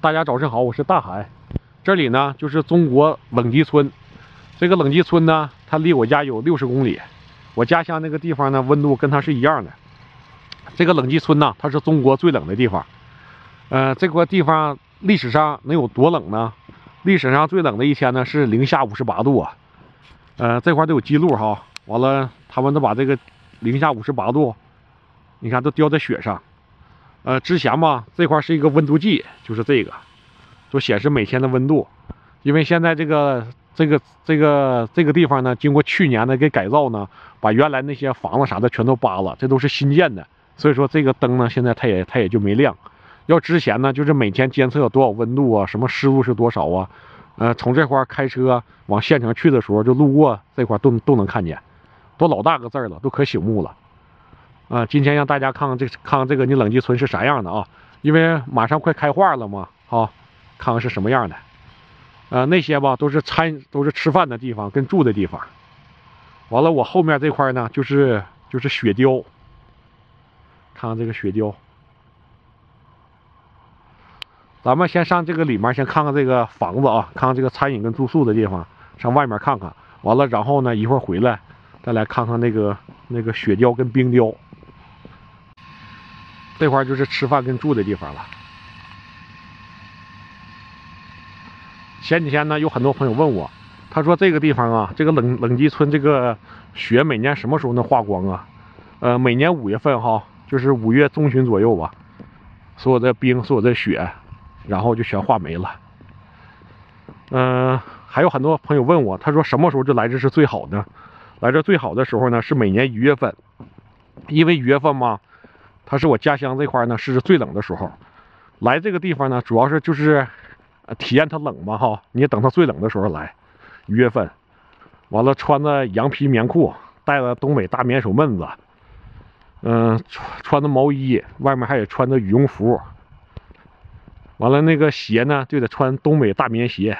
大家早上好，我是大海。这里呢就是中国冷极村。这个冷极村呢，它离我家有六十公里。我家乡那个地方呢，温度跟它是一样的。这个冷极村呢，它是中国最冷的地方。呃，这块地方历史上能有多冷呢？历史上最冷的一天呢是零下五十八度啊。呃，这块都有记录哈。完了，他们都把这个零下五十八度，你看都雕在雪上。呃，之前吧，这块是一个温度计，就是这个，就显示每天的温度。因为现在这个这个这个这个地方呢，经过去年的给改造呢，把原来那些房子啥的全都扒了，这都是新建的，所以说这个灯呢，现在它也它也就没亮。要之前呢，就是每天监测多少温度啊，什么湿度是多少啊，呃，从这块开车往县城去的时候，就路过这块都都能看见，都老大个字了，都可醒目了。啊，今天让大家看看这看看这个你冷极村是啥样的啊？因为马上快开化了嘛，好，看看是什么样的。呃，那些吧都是餐都是吃饭的地方跟住的地方。完了，我后面这块呢就是就是雪雕，看看这个雪雕。咱们先上这个里面先看看这个房子啊，看看这个餐饮跟住宿的地方，上外面看看。完了，然后呢一会儿回来再来看看那个那个雪雕跟冰雕。这块就是吃饭跟住的地方了。前几天呢，有很多朋友问我，他说这个地方啊，这个冷冷极村这个雪每年什么时候能化光啊？呃，每年五月份哈，就是五月中旬左右吧，所有的冰，所有的雪，然后就全化没了。嗯，还有很多朋友问我，他说什么时候就来这是最好的？来这最好的时候呢，是每年一月份，因为一月份嘛。它是我家乡这块呢，是最冷的时候。来这个地方呢，主要是就是，体验它冷嘛哈。你等它最冷的时候来，一月份，完了穿着羊皮棉裤，戴着东北大棉手闷子，嗯，穿穿着毛衣，外面还得穿着羽绒服。完了那个鞋呢，就得穿东北大棉鞋。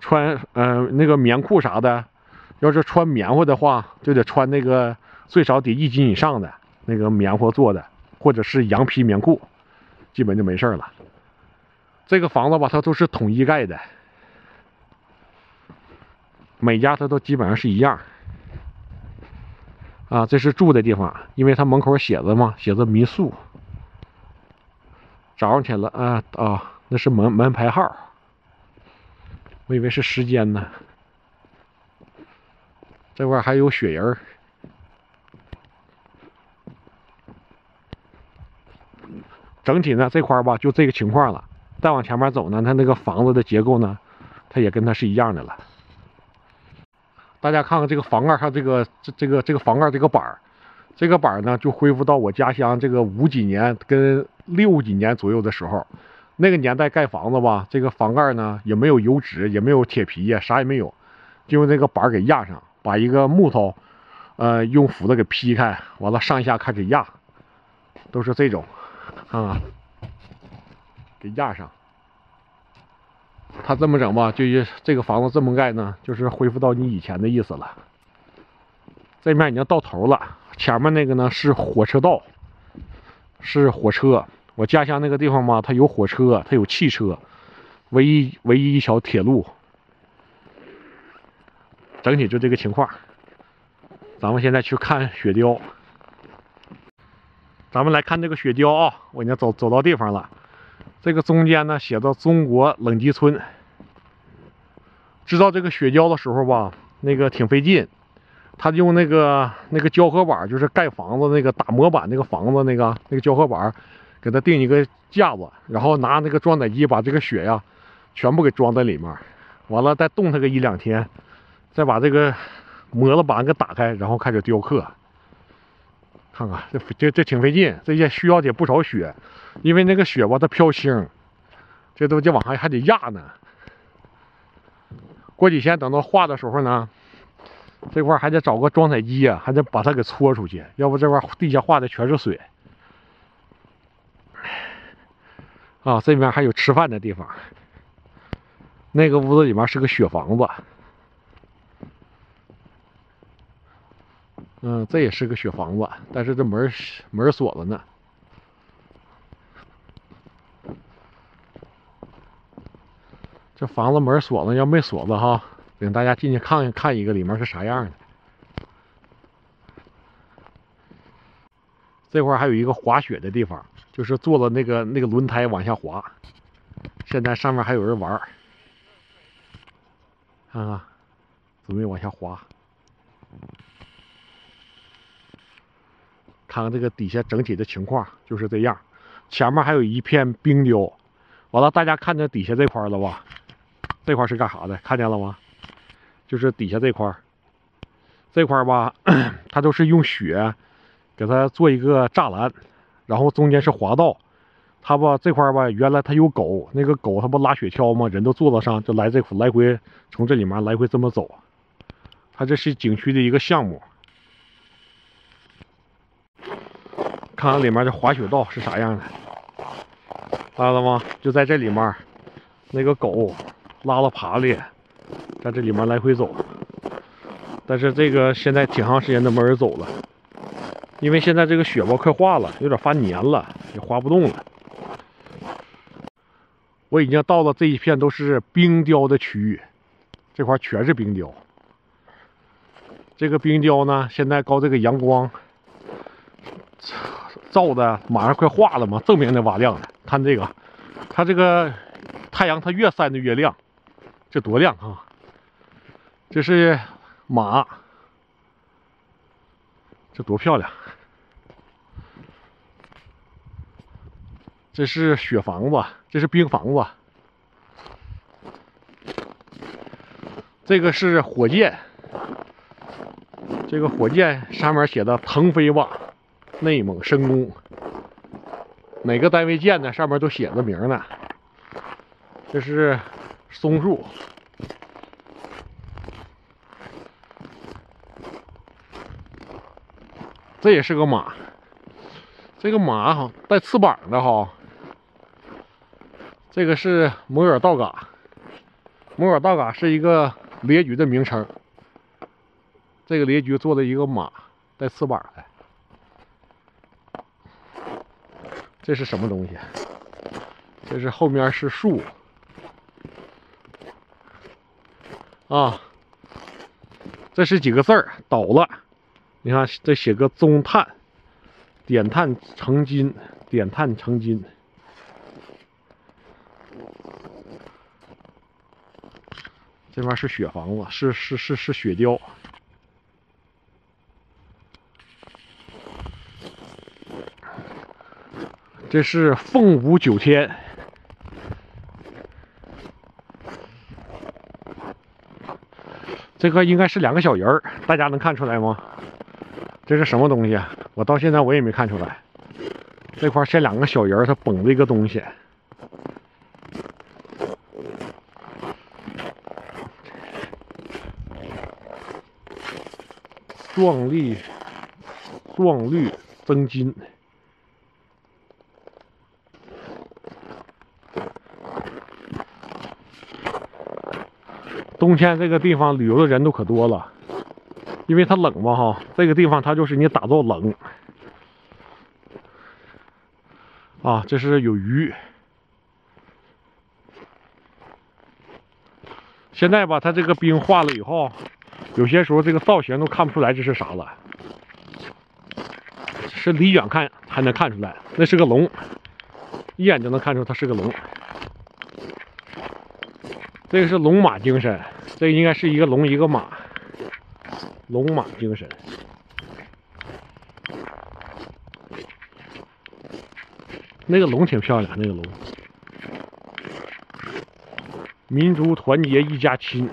穿嗯那个棉裤啥的，要是穿棉花的话，就得穿那个最少得一斤以上的。那个棉花做的，或者是羊皮棉裤，基本就没事了。这个房子吧，它都是统一盖的，每家它都基本上是一样。啊，这是住的地方，因为它门口写着嘛，写着民宿。早上起来啊啊，那是门门牌号，我以为是时间呢。这块还有雪人儿。整体呢这块吧就这个情况了，再往前面走呢，它那个房子的结构呢，它也跟它是一样的了。大家看看这个房盖上这个这这个这个房盖这个板，这个板呢就恢复到我家乡这个五几年跟六几年左右的时候，那个年代盖房子吧，这个房盖呢也没有油纸，也没有铁皮呀，啥也没有，就用这个板给压上，把一个木头，呃，用斧子给劈开，完了上下开始压，都是这种。啊，给压上。他这么整吧，就这个房子这么盖呢，就是恢复到你以前的意思了。这面已经到头了，前面那个呢是火车道，是火车。我家乡那个地方嘛，它有火车，它有汽车，唯一唯一一条铁路。整体就这个情况。咱们现在去看雪雕。咱们来看这个雪雕啊，我已经走走到地方了。这个中间呢写着“中国冷极村”。制造这个雪雕的时候吧，那个挺费劲。他用那个那个胶合板，就是盖房子那个打模板那个房子那个那个胶合板，给他定一个架子，然后拿那个装载机把这个雪呀全部给装在里面，完了再冻它个一两天，再把这个模子板给打开，然后开始雕刻。看看这这这挺费劲，这也需要得不少雪，因为那个雪吧它飘轻，这都就往上还得压呢。过几天等到化的时候呢，这块还得找个装载机啊，还得把它给搓出去，要不这块地下化的全是水。啊，这边还有吃饭的地方，那个屋子里面是个雪房子。嗯，这也是个雪房子，但是这门门锁了呢。这房子门锁了，要没锁子哈，领大家进去看看一个里面是啥样的。这块还有一个滑雪的地方，就是坐了那个那个轮胎往下滑。现在上面还有人玩看看，准备往下滑。看看这个底下整体的情况就是这样，前面还有一片冰雕。完了，大家看见底下这块了吧？这块是干啥的？看见了吗？就是底下这块，这块吧，它都是用雪给它做一个栅栏，然后中间是滑道。它吧这块吧，原来它有狗，那个狗它不拉雪橇吗？人都坐得上，就来这来回从这里面来回这么走。它这是景区的一个项目。看看里面的滑雪道是啥样的，看到了吗？就在这里面，那个狗拉了爬犁，在这里面来回走。但是这个现在挺长时间都没人走了，因为现在这个雪吧快化了，有点发黏了，也滑不动了。我已经到了这一片都是冰雕的区域，这块全是冰雕。这个冰雕呢，现在靠这个阳光照的，马上快化了嘛，正面那瓦亮了。看这个，它这个太阳它越晒的越亮，这多亮啊！这是马，这多漂亮！这是雪房子，这是冰房子，这个是火箭，这个火箭上面写的“腾飞吧，内蒙深工”，哪个单位建的？上面都写着名呢。这是松树，这也是个马，这个马哈带翅膀的哈。这个是摩尔道嘎，摩尔道嘎是一个猎局的名称。这个猎局做的一个马，带翅膀的。这是什么东西？这是后面是树啊。这是几个字儿？倒了。你看，这写个中碳，点碳成金，点碳成金。这边是雪房子，是是是是雪雕。这是凤舞九天，这个应该是两个小人儿，大家能看出来吗？这是什么东西？我到现在我也没看出来。这块像两个小人儿，他绷着一个东西。壮丽，壮绿增金。冬天这个地方旅游的人都可多了，因为它冷嘛哈。这个地方它就是你打造冷。啊，这是有鱼。现在吧，它这个冰化了以后。有些时候这个造型都看不出来这是啥了，是离远看还能看出来，那是个龙，一眼就能看出它是个龙。这个是龙马精神，这应该是一个龙一个马，龙马精神。那个龙挺漂亮，那个龙，民族团结一家亲。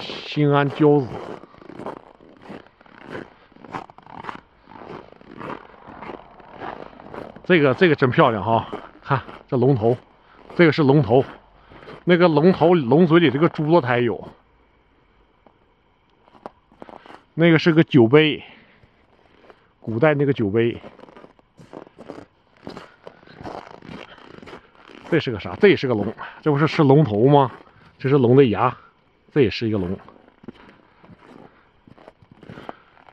心安骄子，这个这个真漂亮哈！看这龙头，这个是龙头，那个龙头龙嘴里这个珠子它也有，那个是个酒杯，古代那个酒杯，这是个啥？这也是个龙，这不是是龙头吗？这是龙的牙，这也是一个龙。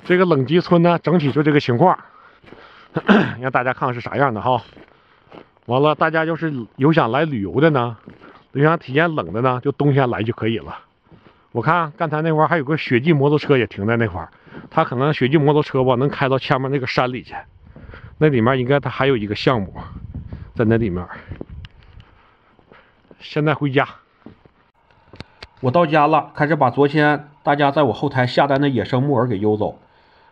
这个冷极村呢，整体就这个情况。让大家看看是啥样的哈。完了，大家要是有想来旅游的呢，有想体验冷的呢，就冬天来就可以了。我看刚才那块还有个雪季摩托车也停在那块，他可能雪季摩托车吧能开到前面那个山里去，那里面应该他还有一个项目在那里面。现在回家，我到家了，开始把昨天大家在我后台下单的野生木耳给邮走。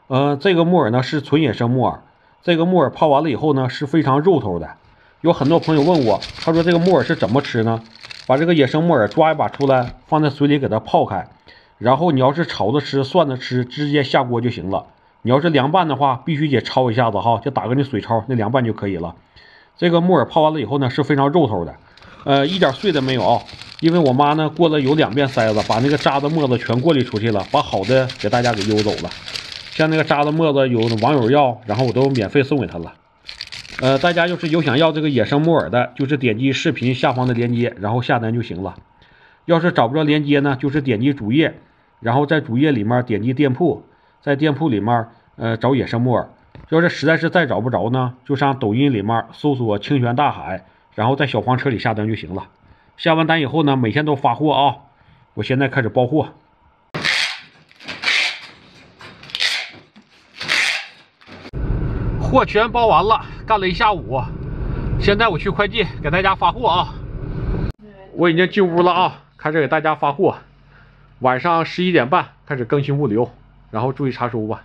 嗯，这个木耳呢是纯野生木耳，这个木耳泡完了以后呢是非常肉头的。有很多朋友问我，他说这个木耳是怎么吃呢？把这个野生木耳抓一把出来，放在水里给它泡开，然后你要是炒着吃、涮着吃，直接下锅就行了。你要是凉拌的话，必须得焯一下子哈，就打个那水焯，那凉拌就可以了。这个木耳泡完了以后呢，是非常肉头的。呃，一点碎的没有啊，因为我妈呢过了有两遍筛子，把那个渣子沫子全过滤出去了，把好的给大家给邮走了。像那个渣子沫子有网友要，然后我都免费送给他了。呃，大家要是有想要这个野生木耳的，就是点击视频下方的链接，然后下单就行了。要是找不着链接呢，就是点击主页，然后在主页里面点击店铺，在店铺里面呃找野生木耳。要是实在是再找不着呢，就上抖音里面搜索“清泉大海”。然后在小黄车里下单就行了。下完单以后呢，每天都发货啊。我现在开始包货，货全包完了，干了一下午。现在我去快递给大家发货啊。我已经进屋了啊，开始给大家发货。晚上十一点半开始更新物流，然后注意查收吧。